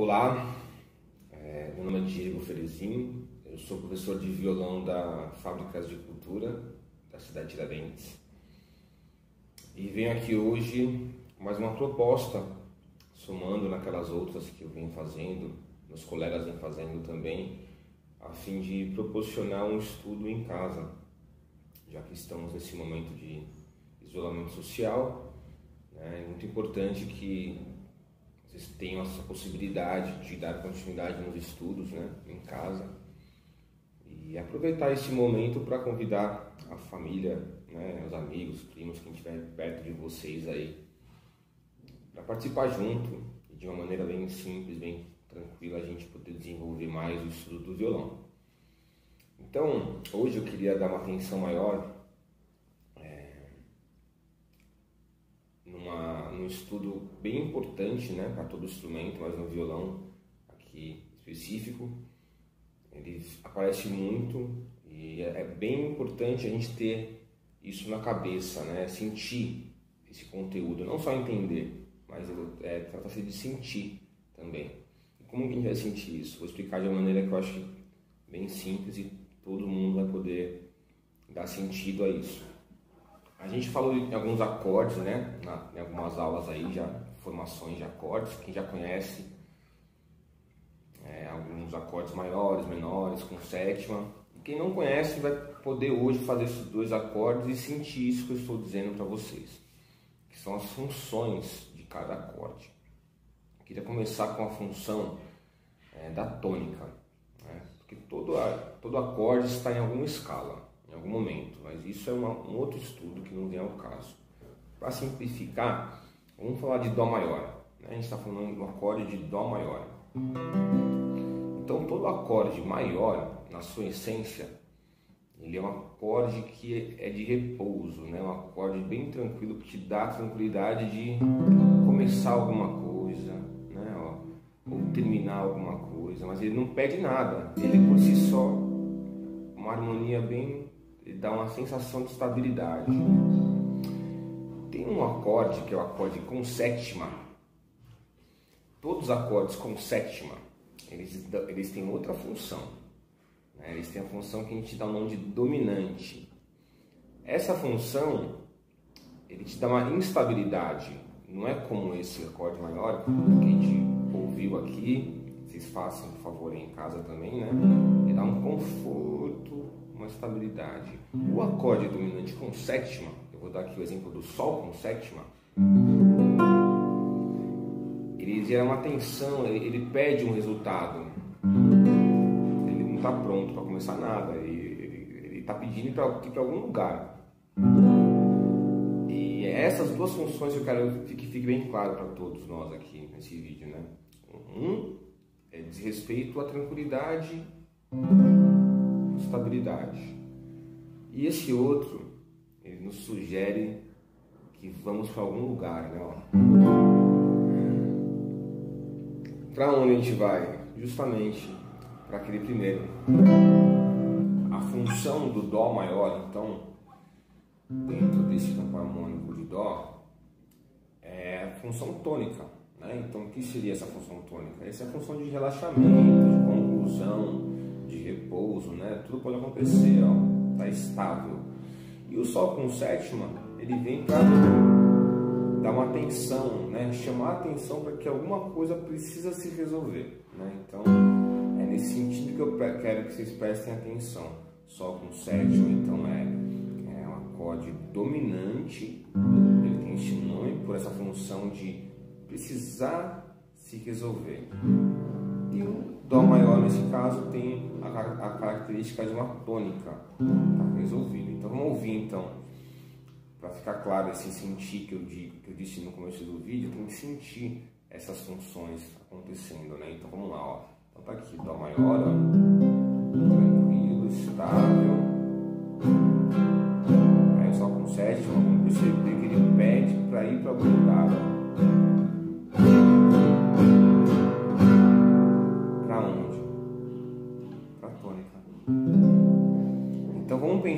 Olá, é, meu nome é Diego Ferezinho, eu sou professor de violão da Fábricas de Cultura da cidade de Tiradentes e venho aqui hoje mais uma proposta, somando naquelas outras que eu venho fazendo, meus colegas vêm fazendo também, a fim de proporcionar um estudo em casa, já que estamos nesse momento de isolamento social. Né? É muito importante que vocês tenham essa possibilidade de dar continuidade nos estudos né? em casa e aproveitar esse momento para convidar a família, né? os amigos, primos, quem estiver perto de vocês aí, para participar junto e de uma maneira bem simples, bem tranquila, a gente poder desenvolver mais o estudo do violão. Então, hoje eu queria dar uma atenção maior numa, num estudo bem importante né, para todo instrumento, mas no violão aqui específico, ele aparece muito e é, é bem importante a gente ter isso na cabeça, né, sentir esse conteúdo, não só entender, mas é, trata-se de sentir também. E como que a gente vai sentir isso? Vou explicar de uma maneira que eu acho bem simples e todo mundo vai poder dar sentido a isso. A gente falou em alguns acordes, né? Na, em algumas aulas aí, já formações de acordes. Quem já conhece é, alguns acordes maiores, menores, com sétima. Quem não conhece vai poder hoje fazer esses dois acordes e sentir isso que eu estou dizendo para vocês, que são as funções de cada acorde. Eu queria começar com a função é, da tônica, né? porque todo, todo acorde está em alguma escala algum momento, mas isso é uma, um outro estudo que não vem ao caso. Para simplificar, vamos falar de Dó maior. Né? A gente está falando do acorde de Dó maior. Então, todo acorde maior, na sua essência, ele é um acorde que é de repouso, né? um acorde bem tranquilo que te dá a tranquilidade de começar alguma coisa, né? ou terminar alguma coisa, mas ele não pede nada, ele por si só, uma harmonia bem ele dá uma sensação de estabilidade. Tem um acorde que é o acorde com sétima. Todos os acordes com sétima, eles, eles têm outra função. Né? Eles têm a função que a gente dá o nome de dominante. Essa função, ele te dá uma instabilidade. Não é como esse acorde maior que a gente ouviu aqui. Vocês façam, por favor, em casa também, né? Ele dá um conforto, uma estabilidade. O acorde dominante com sétima, eu vou dar aqui o exemplo do Sol com sétima, ele gera uma tensão, ele, ele pede um resultado. Ele não está pronto para começar nada, ele está pedindo para ir para algum lugar. E essas duas funções eu quero que fique bem claro para todos nós aqui nesse vídeo. Né? Um é diz respeito à tranquilidade estabilidade. E esse outro, ele nos sugere que vamos para algum lugar, né? Para onde a gente vai? Justamente para aquele primeiro. A função do Dó maior, então, dentro desse campo harmônico de Dó, é a função tônica. Né? Então, o que seria essa função tônica? Essa é a função de relaxamento, de conclusão, de repouso, né? Tudo pode acontecer, ó, tá estável. E o Sol com sétima, ele vem para dar uma atenção, né? Chamar a atenção para que alguma coisa precisa se resolver, né? Então, é nesse sentido que eu quero que vocês prestem atenção. Sol com sétima, então é, é um acorde dominante, ele tem esse nome por essa função de precisar se resolver. E o Dó maior, nesse caso, tem a, a característica de uma tônica. Está resolvido. Então vamos ouvir então. Para ficar claro esse sentir que eu, que eu disse no começo do vídeo, tem que sentir essas funções acontecendo, né? Então vamos lá, ó. Então tá aqui, Dó maior, ó. Tranquilo, estável.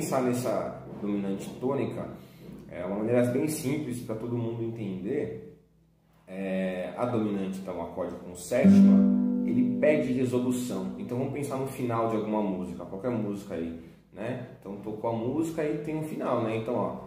Pensar nessa dominante tônica, é uma maneira bem simples para todo mundo entender. É, a dominante está um acorde com sétima, ele pede resolução. Então vamos pensar no final de alguma música, qualquer música aí, né? Então tocou a música e tem um final, né? Então ó.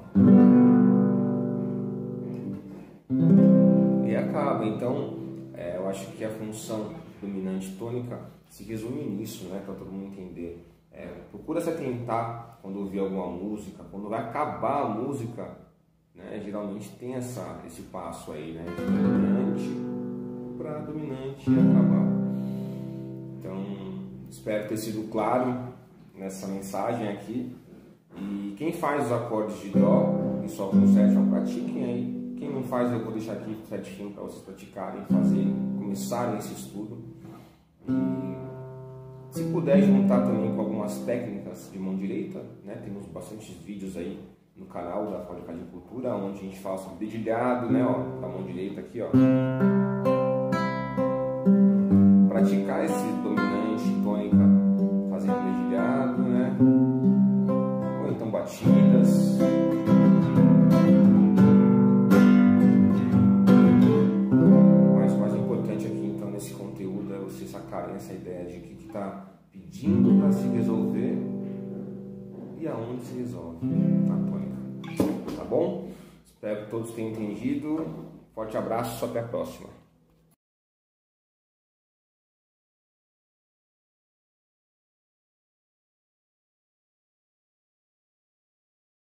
E acaba. Então é, eu acho que a função dominante tônica se resume nisso, né? Para todo mundo entender. É, procura se atentar quando ouvir alguma música, quando vai acabar a música, né? Geralmente tem essa, esse passo aí, né? De dominante para dominante e acabar. Então, espero ter sido claro nessa mensagem aqui. E quem faz os acordes de Dó em Sol com sétima, pratiquem aí. Quem não faz, eu vou deixar aqui certinho para vocês praticarem, fazer, começarem esse estudo. E puder juntar também com algumas técnicas de mão direita, né? temos bastante vídeos aí no canal da Fábrica de Cultura, onde a gente fala sobre dedilhado, né, ó, com a mão direita aqui, ó. Praticar esse dominante tônica fazendo dedilhado, né, ou então batidas. Mas o mais importante aqui, então, nesse conteúdo é você sacarem essa ideia de que está pedindo para se resolver e aonde se resolve a tônica. Tá bom? Espero que todos tenham entendido. Forte abraço, até a próxima.